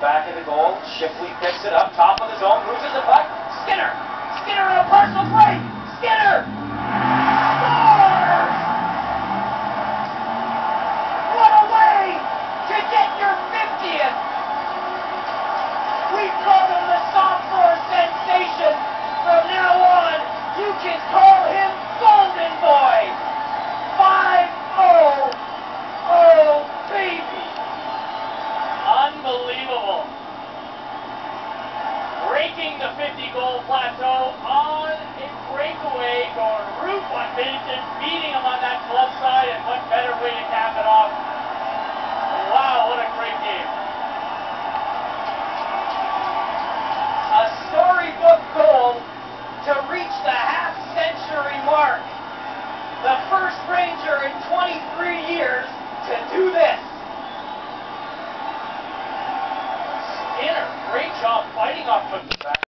back of the goal. Shipley picks it up, top of the zone, moves it to puck. Skinner! Skinner in a partial play! Skinner! What a way to get your 50th! We him the sophomore sensation. From now on, you can call him Golden Boy. 5-0. Oh, baby. Unbelievable. The 50 goal plateau on a breakaway, going root on Binnington, beating him on that glove side, and what better way to cap it off. Wow, what a great game. A storybook goal to reach the half century mark. The first Ranger in 23 years to do this. Skinner, great job